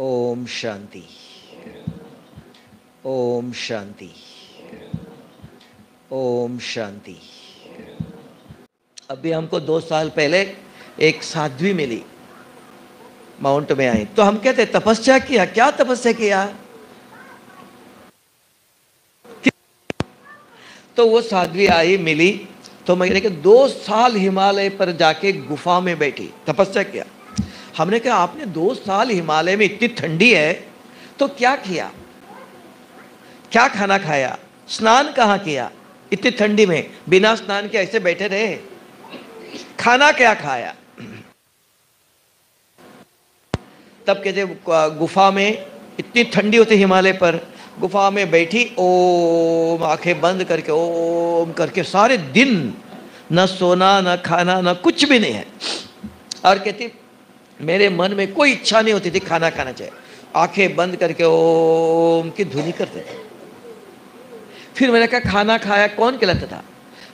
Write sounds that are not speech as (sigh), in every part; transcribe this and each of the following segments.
ओम शांति। ओम शांति। ओम शांति। अभी हमको दो साल पहले एक साध्वी मिली माउंट में आई। तो हम कहते, तपस्या किया, क्या तपस्या किया? तो वो साध्वी आई, मिली। तो मैंने कहा, दो साल हिमालय पर जाके गुफा में बैठी, तपस्या किया। हमने कहा, आपने दो साल हिमालय में इतनी ठंडी है तो क्या किया? क्या खाना खाया? स्नान कहाँ किया? इतनी ठंडी में, बिना स्नान के ऐसे बैठे रहे। खाना क्या खाया? तब कहते गुफा में इतनी ठंडी होती हिमालय पर, गुफा में बैठी, ओम आँखें बंद करके, ओम करके सारे दिन, न सोना, न खाना, न कुछ भी नहीं है। और कहती मेरे मन में कोई इच्छा नहीं होती थी खाना खाना चाहिए। आँखें बंद करके ओम की धुनी करते थे। फिर मैंने कहा, खाना खाया कौन? खिलाता था।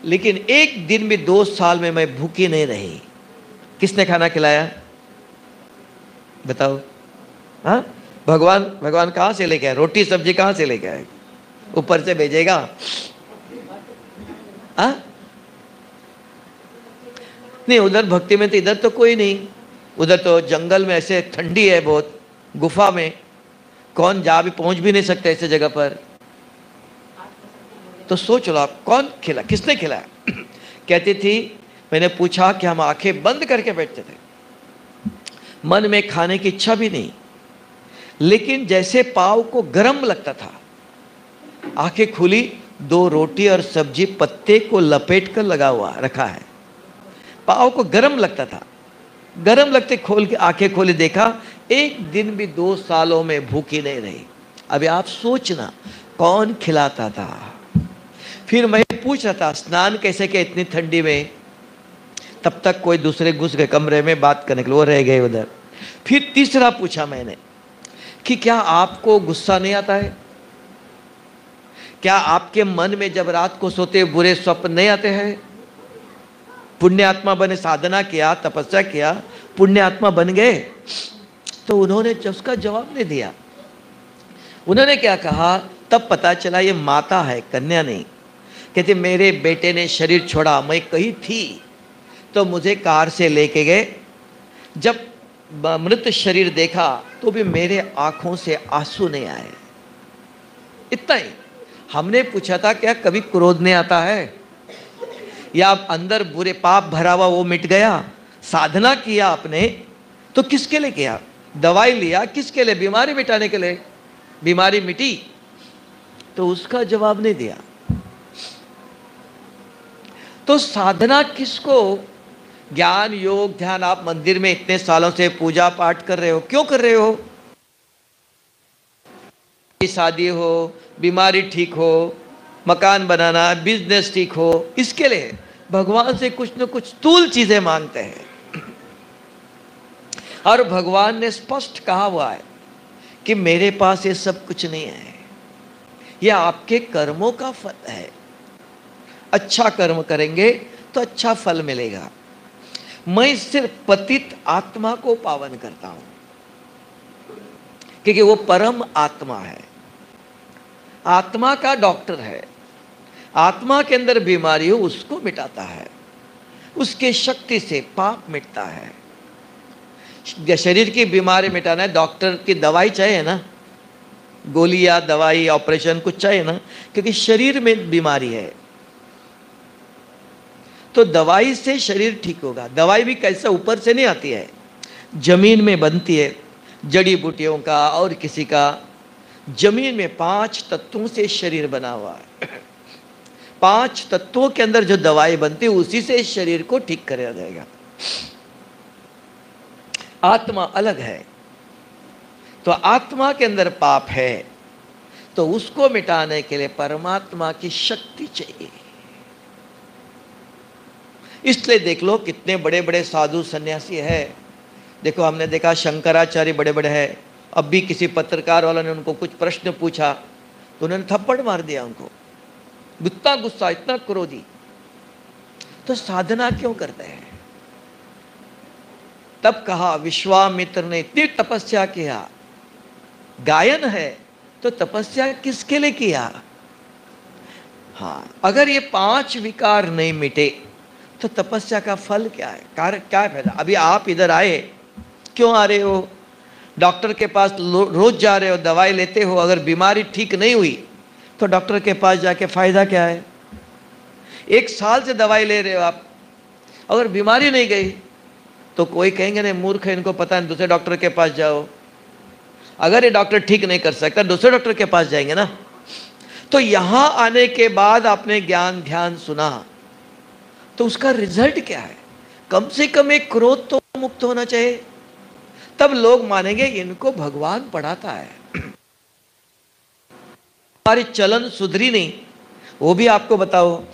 लेकिन एक दिन भी दो साल में मैं भूखी नहीं रही। किसने खाना खिलाया? बताओ। हाँ? भगवान भगवान कहाँ से लेके आए? रोटी सब्ज़ी कहाँ से लेके आए? ऊपर से भेजेगा। हाँ? नहीं, उधर भक्ति में तो इधर तो कोई नहीं। उधर तो जंगल में ऐसे ठंडी है बहुत, गुफा में। कौन जा भी पहुँच भी नहीं सकते ऐसे जगह पर। तो सोच लो आप, कौन खिला, किसने खिलाया? (clears throat) कहती थी, मैंने पूछा कि हम आँखें बंद करके बैठते थे। मन में खाने की इच्छा भी नहीं। लेकिन जैसे पाव को गर्म लगता था, आँखें खुली, दो रोटी और सब्ज़ी पत्ते को लपेट कर लगा हुआ, रखा है। पाव को गर्म लगता था। गर्म लगते खोल के आँखें खोले देखा, एक दिन भी दो सालों में भूखी नहीं रही। अभी आप सोचना, कौन खिलाता था? फिर मैं पूछ रहा था, स्नान कैसे किया इतनी ठंडी में? तब तक कोई दूसरे घुस गए कमरे में बात करने के लिए, वो रह गए उधर। फिर तीसरा पूछा मैंने कि क्या आपको गुस्सा नहीं आता है? क्या आपके मन में जब रात को सोते बुरे स्वप्न नहीं आते हैं? पुण्य आत्मा बने, साधना किया, तपस्या किया पुण्य आत्मा बन गए। तो उन्होंने उसका जवाब नहीं दिया। उन्होंने क्या कहा? तब पता चला, ये माता है, कन्या नहीं। कहते, मेरे बेटे ने शरीर छोड़ा, मैं कही थी। तो मुझे कार से लेके गए। जब मृत शरीर देखा तो भी मेरे आँखों से आँसू नहीं आए। इतना ही। हमने पूछा था, क्या कभी क्रोध नहीं आता है? या अंदर बुरे पाप भरा हुआ वो मिट गया, साधना किया आपने तो किसके लिए किया? दवाई लिया, किसके लिए? बीमारी मिटाने के लिए। बीमारी मिटी तो उसका जवाब नहीं दिया। तो साधना किसको? ज्ञान, योग, ध्यान, आप मंदिर में इतने सालों से पूजा पाठ कर रहे हो, क्यों कर रहे हो? शादी हो, बीमारी ठीक हो मकान बनाना बिज़नेस ठीक हो, इसके लिए भगवान से कुछ न कुछ तूल चीज़ें मांगते हैं। और भगवान ने स्पष्ट कहा हुआ है कि मेरे पास ये सब कुछ नहीं है। यह आपके कर्मों का फल है। अच्छा कर्म करेंगे तो अच्छा फल मिलेगा। मैं सिर्फ़ पतित आत्मा को पावन करता हूँ, क्योंकि वो परम आत्मा है। आत्मा का डॉक्टर है। आत्मा के अंदर बीमारी हो, उसको मिटाता है। उसके शक्ति से पाप मिटता है। शरीर की बीमारी मिटाना है, डॉक्टर की दवाई चाहिए ना? गोली या दवाई, ऑपरेशन कुछ चाहिए ना? क्योंकि शरीर में बीमारी है। तो दवाई से शरीर ठीक होगा। दवाई भी कैसे ऊपर से नहीं आती है? ज़मीन में बनती है, जड़ी बूटियों का और किसी का। ज़मीन में पाँच तत्वों से शरीर बना हुआ है। पाँच तत्वों के अंदर जो दवाई बनती है, उसी से शरीर को ठीक कराया जाएगा। आत्मा अलग है। तो आत्मा के अंदर पाप है तो उसको मिटाने के लिए परमात्मा की शक्ति चाहिए। इसलिए देख लो, कितने बड़े बड़े साधु सन्यासी है। देखो, हमने देखा शंकराचार्य बड़े बड़े हैं। अब भी किसी पत्रकार वाला ने उनको कुछ प्रश्न पूछा तो उन्होंने थप्पड़ मार दिया उनको। इतना गुस्सा, इतना क्रोधी। तो साधना क्यों करते हैं? तब कहा, विश्वामित्र ने, इतनी तपस्या किया। गायन है तो तपस्या किसके लिए किया? हाँ अगर ये पाँच विकार नहीं मिटे तो तपस्या का फल क्या है? कार्य क्या फ़ायदा? अभी आप इधर आए, क्यों आ रहे हो? डॉक्टर के पास रोज जा रहे हो, दवाई लेते हो, अगर बीमारी ठीक नहीं हुई तो डॉक्टर के पास जाके फ़ायदा क्या है? एक साल से दवाई ले रहे हो आप। अगर बीमारी नहीं गई तो कोई कहेंगे, नहीं, मूर्ख है, इनको पता नहीं, दूसरे डॉक्टर के पास जाओ। अगर ये डॉक्टर ठीक नहीं कर सकता, दूसरे डॉक्टर के पास जाएँगे ना। तो यहाँ आने के बाद आपने ज्ञान, ध्यान सुना। तो उसका रिज़ल्ट क्या है? कम से कम एक क्रोध तो मुक्त होना चाहिए। तब लोग मानेंगे, इनको भगवान पढ़ाता है। हमारी चलन सुधरी नहीं। वो भी आपको बताओ।